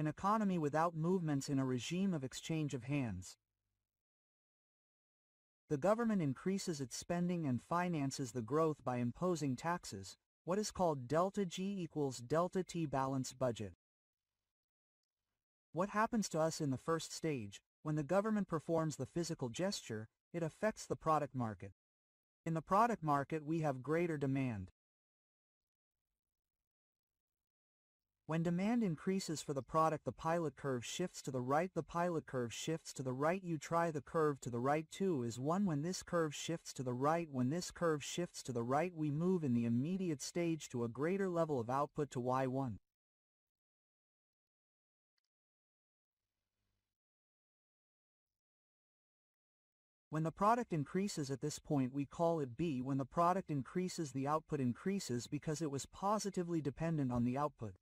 an economy without movements in a regime of exchange of hands. The government increases its spending and finances the growth by imposing taxes, what is called delta G equals delta T balance budget. What happens to us in the first stage, when the government performs the fiscal gesture, it affects the product market. In the product market we have greater demand. When demand increases for the product the pilot curve shifts to the right the pilot curve shifts to the right you try the curve to the right too is 1 when this curve shifts to the right when this curve shifts to the right we move in the immediate stage to a greater level of output to Y1. When the product increases at this point we call it B. When the product increases the output increases because it was positively dependent on the output.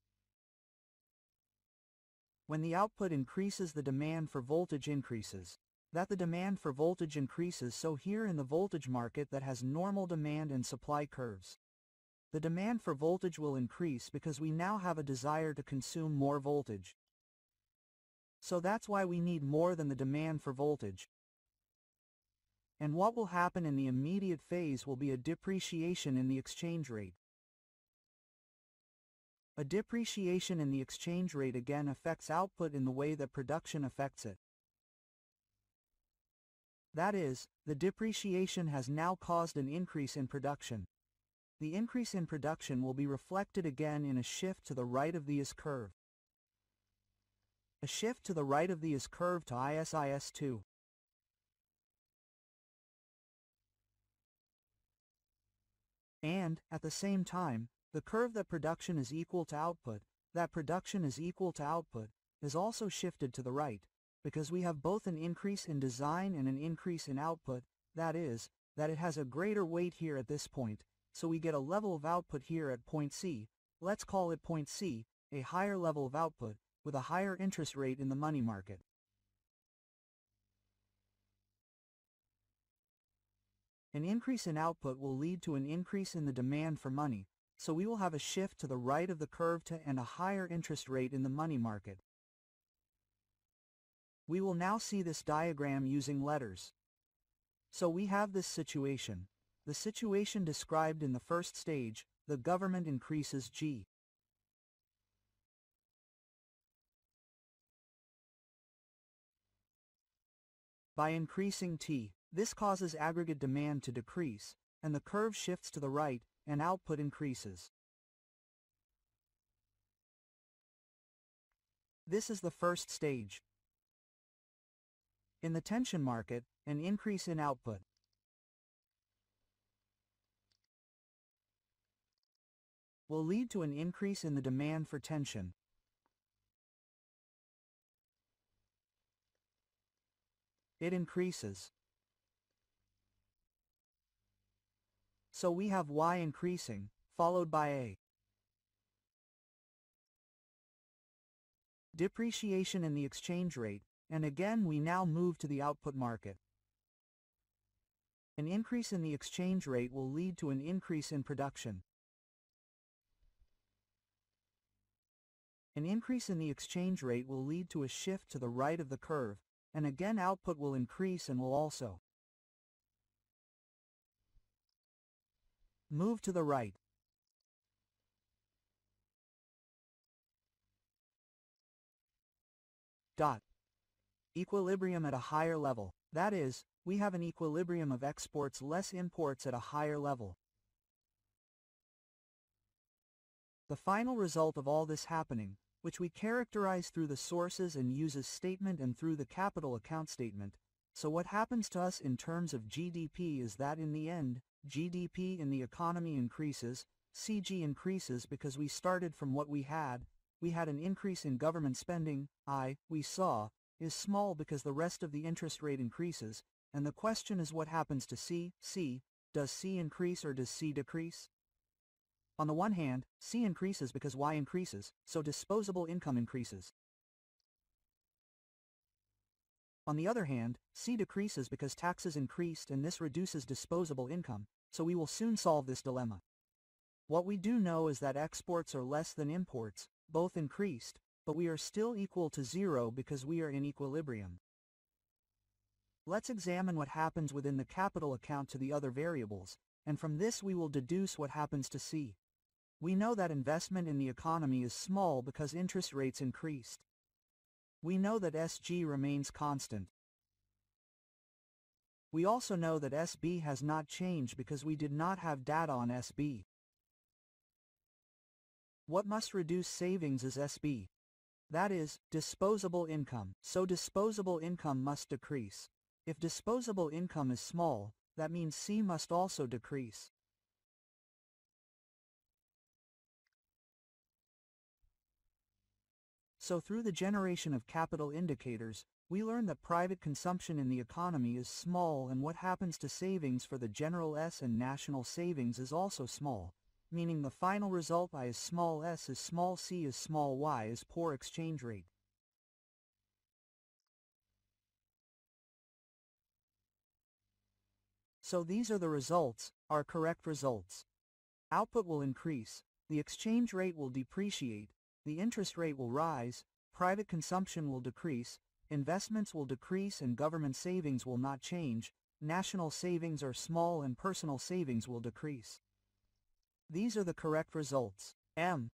When the output increases the demand for voltage increases. That the demand for voltage increases so here in the voltage market that has normal demand and supply curves. The demand for voltage will increase because we now have a desire to consume more voltage. So that's why we need more than the demand for voltage. And what will happen in the immediate phase will be a depreciation in the exchange rate. A depreciation in the exchange rate again affects output in the way that production affects it. That is, the depreciation has now caused an increase in production. The increase in production will be reflected again in a shift to the right of the IS curve. A shift to the right of the IS curve to ISIS2. And, at the same time, the curve that production is equal to output, that production is equal to output, is also shifted to the right, because we have both an increase in design and an increase in output, that is, that it has a greater weight here at this point, so we get a level of output here at point C, let's call it point C, a higher level of output, with a higher interest rate in the money market. An increase in output will lead to an increase in the demand for money, so we will have a shift to the right of the curve to and a higher interest rate in the money market. We will now see this diagram using letters. So we have this situation. The situation described in the first stage, the government increases G. By increasing T, this causes aggregate demand to decrease, and the curve shifts to the right, and output increases. This is the first stage. In the tension market, an increase in output. will lead to an increase in the demand for tension. It increases. So we have y increasing, followed by a depreciation in the exchange rate, and again we now move to the output market. An increase in the exchange rate will lead to an increase in production. An increase in the exchange rate will lead to a shift to the right of the curve, and again output will increase and will also Move to the right. Dot. Equilibrium at a higher level. That is, we have an equilibrium of exports less imports at a higher level. The final result of all this happening, which we characterize through the sources and uses statement and through the capital account statement, so what happens to us in terms of GDP is that in the end, GDP in the economy increases, CG increases because we started from what we had, we had an increase in government spending, I, we saw, is small because the rest of the interest rate increases, and the question is what happens to C, C, does C increase or does C decrease? On the one hand, C increases because Y increases, so disposable income increases. On the other hand, C decreases because taxes increased and this reduces disposable income, so we will soon solve this dilemma. What we do know is that exports are less than imports, both increased, but we are still equal to zero because we are in equilibrium. Let's examine what happens within the capital account to the other variables, and from this we will deduce what happens to C. We know that investment in the economy is small because interest rates increased. We know that SG remains constant. We also know that SB has not changed because we did not have data on SB. What must reduce savings is SB. That is, disposable income, so disposable income must decrease. If disposable income is small, that means C must also decrease. So through the generation of capital indicators, we learn that private consumption in the economy is small and what happens to savings for the general S and national savings is also small, meaning the final result I is small s is small c is small y is poor exchange rate. So these are the results, our correct results. Output will increase, the exchange rate will depreciate, the interest rate will rise, private consumption will decrease, investments will decrease and government savings will not change, national savings are small and personal savings will decrease. These are the correct results. M.